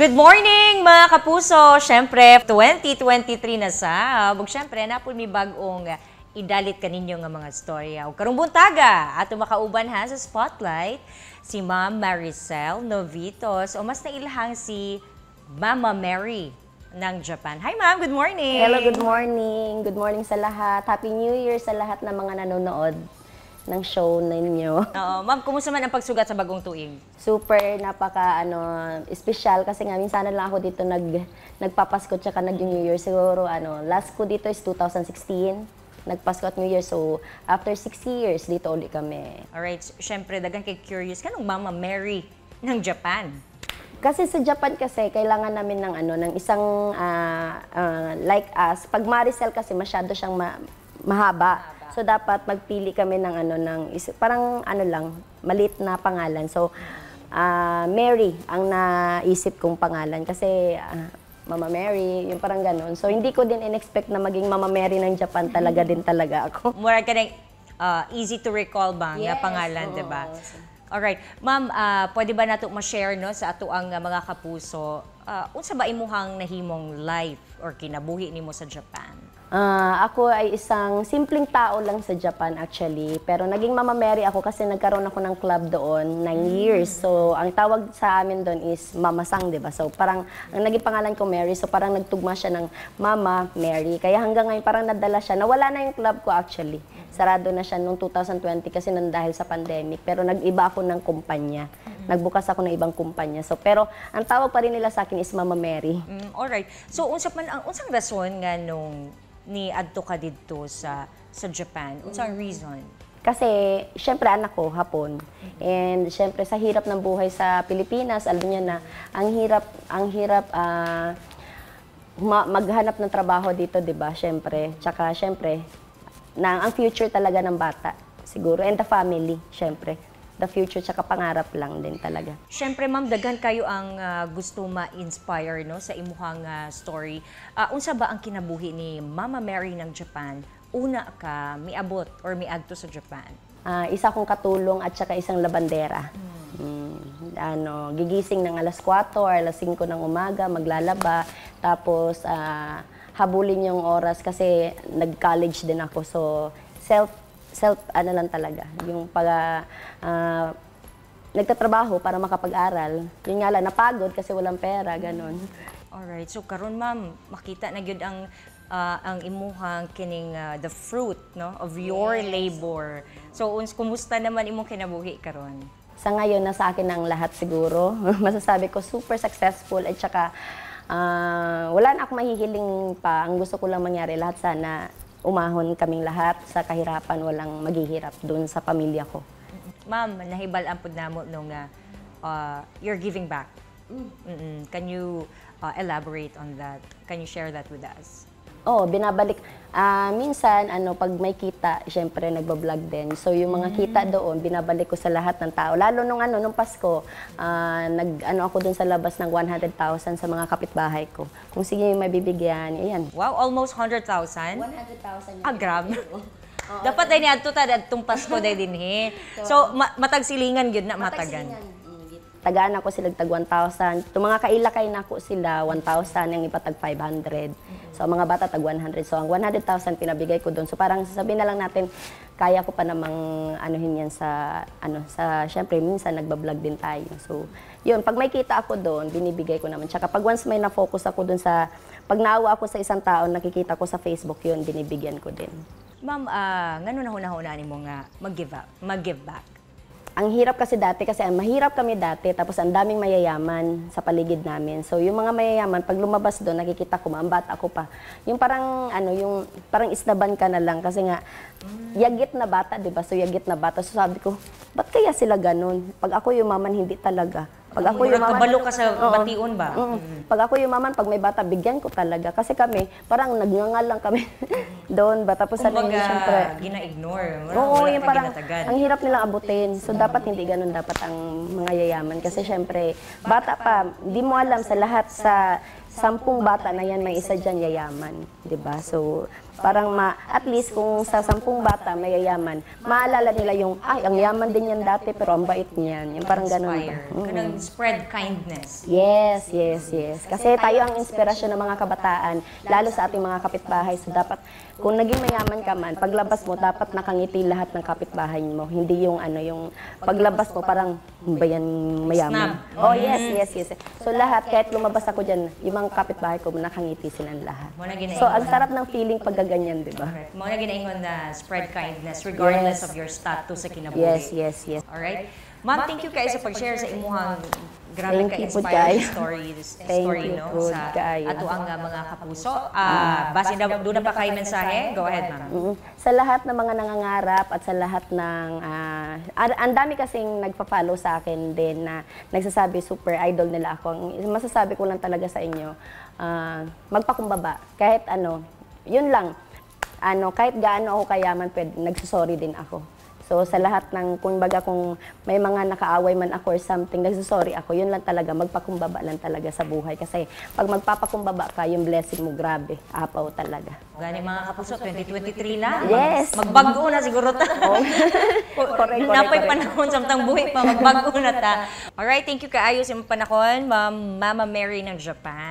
Good morning mga kapuso! Siyempre, 2023 na sa. Bug siyempre, napul mi bagong idalit kaninyo nga mga storya. O karong buntaga, ato makauban ha sa spotlight, si Ma'am Maricel Novitos o mas nailhang si Mama Mary ng Japan. Hi ma'am, good morning! Hello, good morning. Good morning sa lahat. Happy New Year sa lahat ng mga nanonood ng show ninyo. Oo, ma'am, kumusta man ang pagsugat sa bagong tuig? Super napaka ano special kasi nga minsan na lang ako dito nag nagpapasko tsaka nag New Year siguro ano last ko dito is 2016 nagpasko at New Year so after 6 years dito uli kami. Alright, syempre, dagan kay curious, kanong Mama Mary ng Japan? Kasi sa Japan kasi kailangan namin ng ano ng isang ah, ah, like us. Pag Maricel kasi masyado siyang ma- mahaba. So dapat magpili kami ng ano ng parang ano lang malit na pangalan. So ah, Mary ang naisip kong pangalan kasi ah, Mama Mary, yung parang ganun. So hindi ko din in-expect na maging Mama Mary ng Japan talaga din talaga ako. Mura ka ng uh, easy to recall ba nga Yes, pangalan, oo. 'di ba? Alright. Ma'am, ah, pwede ba nato ma-share no sa ato ang ah, mga kapuso? ah, unsa ba imuhang nahimong life or kinabuhi nimo sa Japan? Ah, ako ay isang simpleng tao lang sa Japan actually. Pero naging Mama Mary ako kasi nagkaroon ako ng club doon, 9 years. So, ang tawag sa amin doon is Mama Sang, di ba? So, parang, ang naging pangalan ko Mary, so parang nagtugma siya ng Mama Mary. Kaya hanggang ngayon parang nadala siya. Nawala na yung club ko actually. Sarado na siya noong 2020 kasi nang dahil sa pandemic. Pero nag-iba ako ng kumpanya. Nagbukas ako ng ibang kumpanya. So, pero ang tawag pa rin nila sa akin is Mama Mary. Mm, alright. So unsa man ang unsang rason nga nung ni adto ka didto sa sa Japan? Unsang reason? Kasi, syempre anak ko, hapon. And syempre sa hirap ng buhay sa Pilipinas, alam niya na, ang hirap, ang hirap ah, ma- maghanap ng trabaho dito, di ba? Syempre. Tsaka, syempre, na, ang future talaga ng bata, siguro. And the family, syempre. The future, tsaka pangarap lang din talaga. Siyempre, ma'am, daghan kayo ang ah, gusto ma-inspire no, sa imuhang ah, story. Ah, unsa ba ang kinabuhi ni Mama Mary ng Japan? Una ka, miabot or miadto sa Japan? Ah, isa kong katulong at saka isang labandera. Mm, ano, gigising ng alas 4 or alas 5 ng umaga, maglalaba, tapos ah, habulin yung oras kasi nag-college din ako. So, self self ano lang talaga, yung pag ah, nagtatrabaho para makapag-aral. Yun nga lang, napagod kasi walang pera, ganun. Alright, so karon ma'am, makita na gyud ang ah, ang imuhang kining ah, the fruit no of your labor. So uns kumusta naman imong kinabuhi karon? Sa ngayon, nasa akin ang lahat siguro. Masasabi ko super successful at saka ah, wala na akong mahihiling pa. Ang gusto ko lang mangyari lahat sana umahon kaming lahat sa kahirapan, walang maghihirap doon sa pamilya ko. Ma'am, nahibal-an pud namo nung ah, ah, you're giving back. Mm-mm. Can you ah, elaborate on that? Can you share that with us? Oo, binabalik. Ah, minsan, ano, pag may kita, syempre nagbablog din. So, yung mga kita doon, binabalik ko sa lahat ng tao. Lalo nung, ano, nung Pasko, ah, nag, ano ako doon sa labas ng 100,000 sa mga kapitbahay ko. Kung sige yung mabibigyan, ayan. Wow, almost 100,000? 100,000 Ah, grabe. Dapat ay niadto ta adtong Pasko day din he. So ma- matag silingan gyud na matagan. Tagaan ako sila tag 1,000. Itong mga kailakay na ako sila, 1,000, yung iba tag 500. So, ang mga bata tag 100. So, ang 100,000 pinabigay ko doon. So, parang sasabihin na lang natin, kaya ko pa namang anuhin yan sa, ano, sa, syempre, minsan nagbablog din tayo. So, yun, pag may kita ako doon, binibigay ko naman. Tsaka pag once may na-focus ako doon sa, pag naawa ako sa isang tao, nakikita ko sa Facebook yun, binibigyan ko din. Ma'am, ah ngano na hunahuna nimo nga mag-give up, mag-give back? Ang hirap kasi dati, kasi ang mahirap kami dati, tapos ang daming mayayaman sa paligid namin. So, yung mga mayayaman, pag lumabas doon, nakikita ko, ang bata ko pa. Yung parang, ano, yung parang isnaban ka na lang. Kasi nga, yagit na bata, di ba? So, yagit na bata. So, sabi ko, ba't kaya sila ganun? Pag ako yumaman, hindi talaga. Pag ako yumaman, kabalo ka sa Oo. bation ba? Mm. Pag ako yumaman, pag may bata, bigyan ko talaga. Kasi kami, parang nagngangal lang kami doon ba. Tapos ano yun, syempre, Kumbaga, gina-ignore. Oo, yung parang ginatagan. ang hirap nilang abutin. So dapat hindi ganun dapat ang mga yayaman kasi syempre bata pa, hindi mo alam sa lahat sa sampung bata na yan may isa diyan yayaman, ba? So Parang ma, at least kung sa sampung bata mayayaman, maalala nila yung, ay, ang yaman din yan dati pero ang bait niyan. Yung parang ganun ba. Mm. Spread kindness. Yes, yes, yes. Kasi tayo ang inspirasyon ng mga kabataan, lalo sa ating mga kapitbahay. So dapat, kung naging mayaman ka man, paglabas mo, dapat nakangiti lahat ng kapitbahay mo. Hindi yung ano, yung paglabas mo, parang, "Hmm, ba yan mayaman? Oh, yes, yes, yes. So lahat, kahit lumabas ako dyan, yung mga kapitbahay ko, nakangiti silang lahat. So, ang sarap ng feeling pag gaganyan, di ba? Correct. Mo na ginaingon na spread kindness regardless Yes. of your status sa kinabuhi. Yes, yes, yes. Alright? Ma'am, thank you kayo sa pag-share sa imuhang grabe Thank ka you po, inspiring Jai. story, this Thank story you no po, sa Jai. ato ang uh, mga kapuso. Ah, base na doon na pa kayo mensahe. Go ahead, ma'am. Mm, Sa lahat ng mga nangangarap at sa lahat ng... ah, ang dami kasing nagpa-follow sa akin din na nagsasabi super idol nila ako. Ang masasabi ko lang talaga sa inyo, ah, magpakumbaba. Kahit ano, yun lang. Ano, kahit gaano ako kayaman, pwede, nagsusorry din ako. So sa lahat ng, kung baga kung may mga nakaaway man ako or something, nagsusorry ako, yun lang talaga, magpakumbaba lang talaga sa buhay. Kasi pag magpapakumbaba ka, yung blessing mo, grabe, apaw talaga. Gani mga kapuso, 2023 na. Yes. Magbago na siguro ta. Correct, correct, Napay panahon samtang buhi pa magbago na ta. Alright, thank you kaayo sa imong panahon, Ma'am Mama Mary ng Japan.